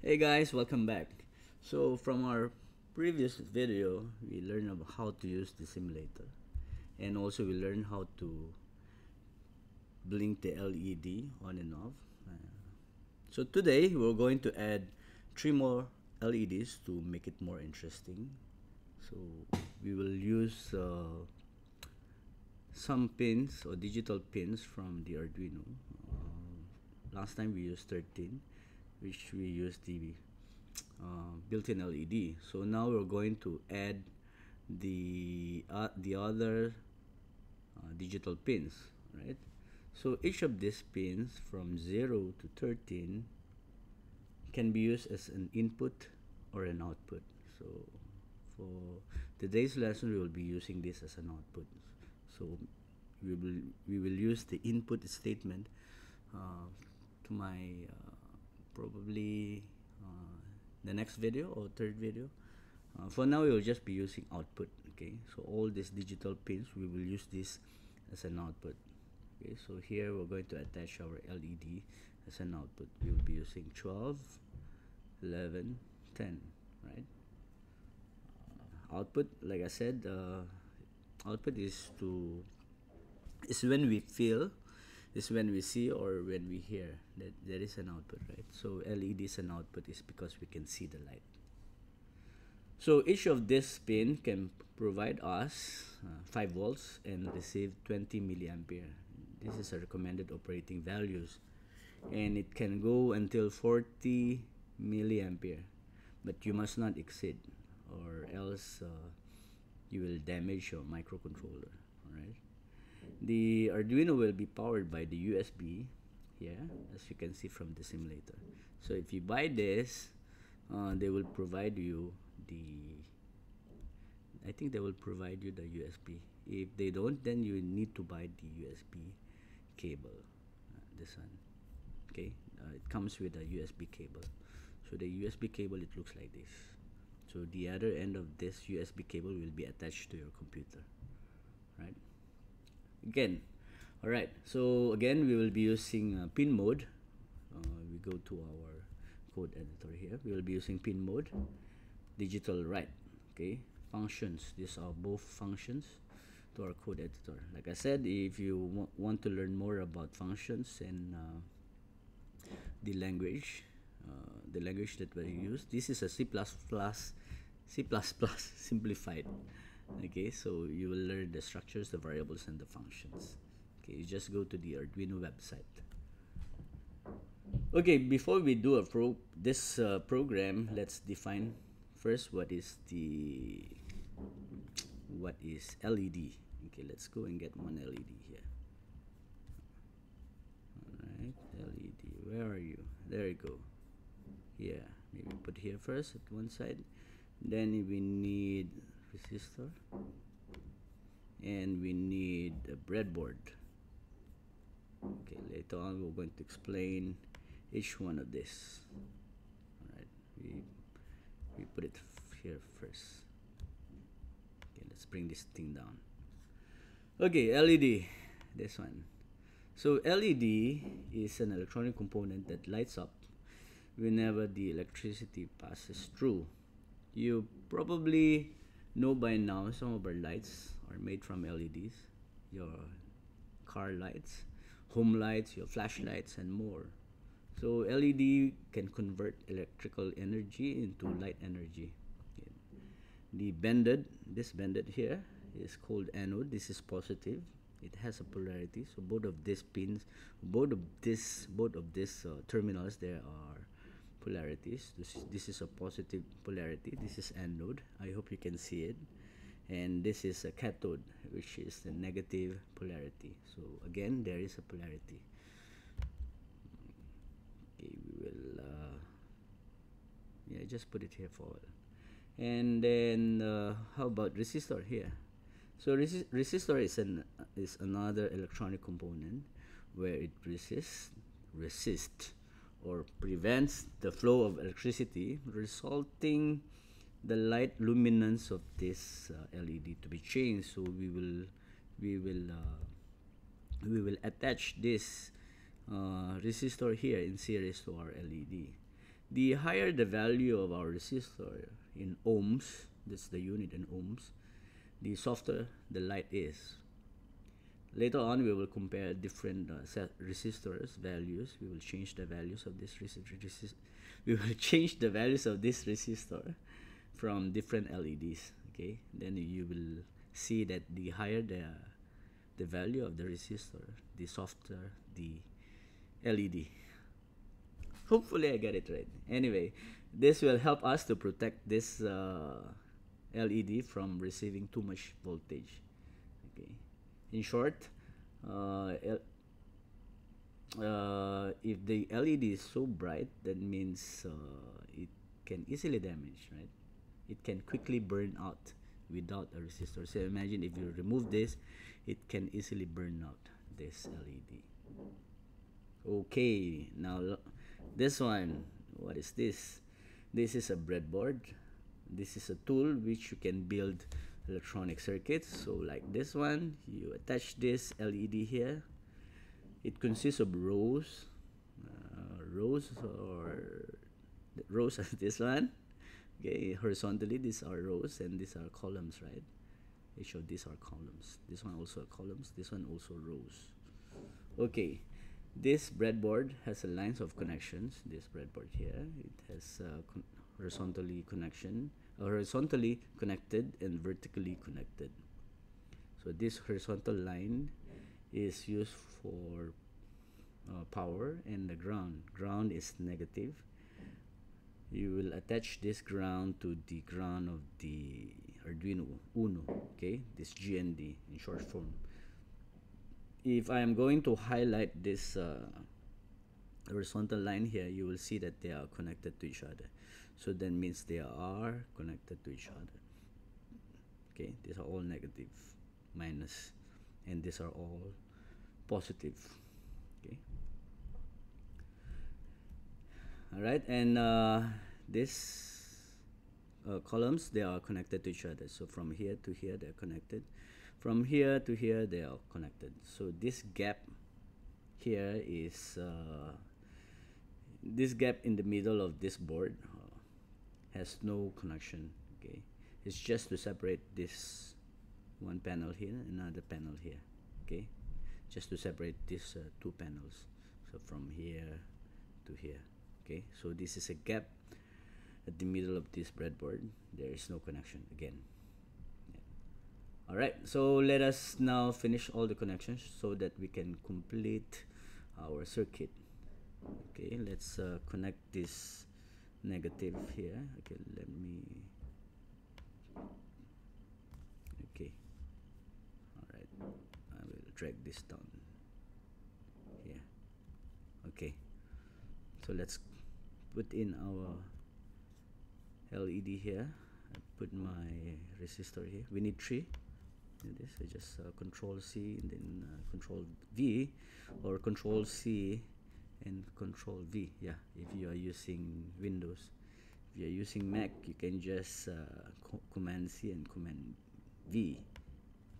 Hey guys, welcome back. So from our previous video, we learned about how to use the simulator and also we learned how to blink the LED on and off. Uh, so today we're going to add three more LEDs to make it more interesting. So we will use uh, some pins or digital pins from the Arduino. Uh, last time we used 13 which we use the uh, built-in LED. So now we're going to add the uh, the other uh, digital pins, right? So each of these pins from 0 to 13 can be used as an input or an output. So for today's lesson, we will be using this as an output. So we will we will use the input statement uh, to my uh, probably uh, the next video or third video. Uh, for now we will just be using output okay? So all these digital pins we will use this as an output okay? So here we're going to attach our LED as an output. We will be using 12 11 10 right? Uh, output like I said uh, output is to is when we feel is when we see or when we hear that there is an output, right? So LED is an output is because we can see the light. So each of this pin can provide us uh, 5 volts and receive 20 milliampere. This is a recommended operating values and it can go until 40 milliampere but you must not exceed or else uh, you will damage your microcontroller alright the Arduino will be powered by the USB here as you can see from the simulator. So if you buy this uh, they will provide you the I think they will provide you the USB if they don't then you need to buy the USB cable uh, this one okay? Uh, it comes with a USB cable. So the USB cable it looks like this. So the other end of this USB cable will be attached to your computer right again. All right so again we will be using uh, pin mode. Uh, we go to our code editor here. We will be using pin mode. Digital write okay? Functions these are both functions to our code editor. Like I said if you want to learn more about functions and uh, the language uh, the language that we use this is a C++ C++ simplified okay so you will learn the structures the variables and the functions. Okay you just go to the Arduino website. Okay before we do a pro this uh, program let's define first what is the what is LED okay let's go and get one LED here. Alright LED where are you? There you go. Yeah maybe put here first at one side. Then we need resistor and we need a breadboard. Okay later on we're going to explain each one of this. All right we we put it here first. Okay let's bring this thing down. Okay LED this one. So LED is an electronic component that lights up whenever the electricity passes through. You probably know by now. Some of our lights are made from LEDs your car lights home lights your flashlights and more. So LED can convert electrical energy into light energy. The bended this bended here is called anode. This is positive. It has a polarity. So both of these pins both of this both of these uh, terminals there are polarities. This is, this is a positive polarity. This is anode. I hope you can see it. And this is a cathode which is the negative polarity. So again there is a polarity. Okay we will uh, yeah just put it here forward. And then uh, how about resistor here? So resi resistor is an is another electronic component where it resists resist or prevents the flow of electricity resulting the light luminance of this uh, LED to be changed so we will we will uh, we will attach this uh, resistor here in series to our LED the higher the value of our resistor in ohms, that's the unit in ohms, the softer the light is. Later on, we will compare different uh, resistors values. We will change the values of this resistor. We will change the values of this resistor from different LEDs. Okay, then you will see that the higher the the value of the resistor, the softer the LED. Hopefully, I get it right. Anyway, this will help us to protect this uh, LED from receiving too much voltage. In short, uh, uh, if the LED is so bright, that means uh, it can easily damage, right? It can quickly burn out without a resistor. So imagine if you remove this, it can easily burn out this LED. Okay, now this one, what is this? This is a breadboard. This is a tool which you can build electronic circuits. So like this one, you attach this LED here. It consists of rows, uh, rows or rows as this one. Okay, horizontally these are rows and these are columns, right? Each of these are columns. This one also columns. This one also rows. Okay, this breadboard has a lines of connections. This breadboard here, it has con horizontally connection, uh, horizontally connected and vertically connected. So this horizontal line is used for uh, power and the ground. Ground is negative. You will attach this ground to the ground of the Arduino Uno, okay, this GND in short form. If I am going to highlight this uh, horizontal line here, you will see that they are connected to each other. So that means they are connected to each other. Okay, these are all negative, minus, and these are all positive. Okay. All right, and uh, this uh, columns they are connected to each other so from here to here they're connected from here to here they are connected so this gap here is uh, this gap in the middle of this board has no connection okay? It's just to separate this one panel here another panel here okay? Just to separate these uh, two panels so from here to here okay? So this is a gap at the middle of this breadboard. There is no connection again. All right so let us now finish all the connections so that we can complete our circuit. Okay let's uh, connect this negative here. Okay let me okay. All right I will drag this down here. Okay so let's put in our LED here. I put my resistor here. We need three. This I just uh, control C and then uh, control V or control C and control V yeah. If you are using Windows if you are using Mac you can just uh, co command C and command V.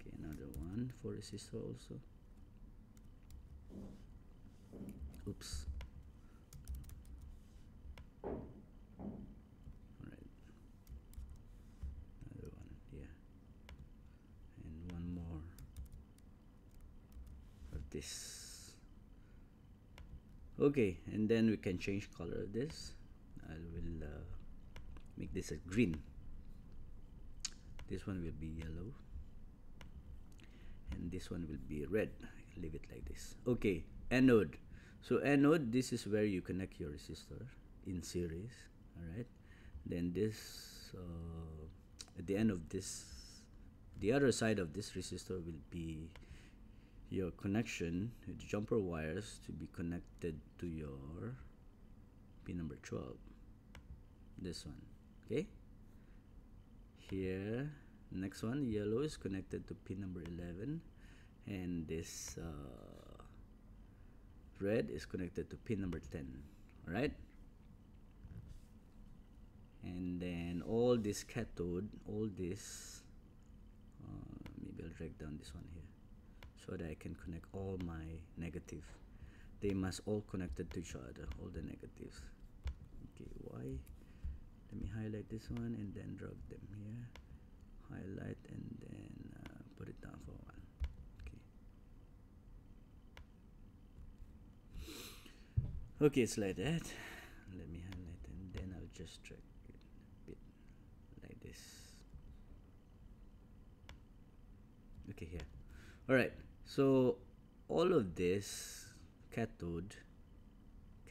Okay another one for resistor also. Oops this okay and then we can change color of this. I will uh, make this a green. This one will be yellow. And this one will be red. Leave it like this. Okay anode. So anode this is where you connect your resistor in series all right then this uh, at the end of this the other side of this resistor will be your connection with jumper wires to be connected to your pin number 12 this one okay? Here next one yellow is connected to pin number 11 and this uh, red is connected to pin number 10 all right and then all this cathode all this uh, maybe I'll drag down this one here so that I can connect all my negative. They must all connected to each other all the negatives. Okay why? Let me highlight this one and then drag them here. Highlight and then uh, put it down for while. Okay. Okay it's like that. Let me highlight and then I'll just drag it a bit like this. Okay here. All right so all of this cathode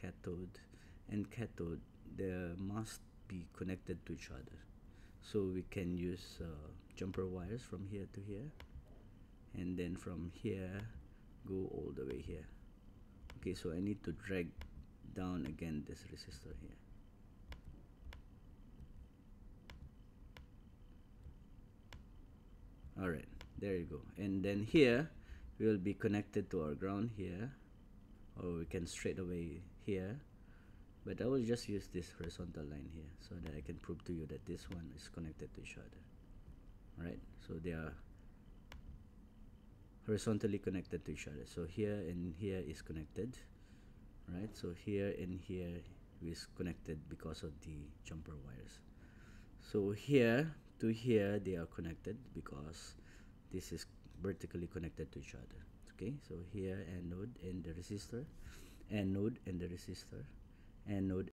cathode and cathode they must be connected to each other. So we can use uh, jumper wires from here to here and then from here go all the way here. Okay so I need to drag down again this resistor here. Alright there you go. And then here will be connected to our ground here or we can straight away here. But I will just use this horizontal line here so that I can prove to you that this one is connected to each other. Right so they are horizontally connected to each other. So here and here is connected. Right so here and here is connected because of the jumper wires. So here to here they are connected because this is vertically connected to each other. Okay so here anode and the resistor anode and the resistor anode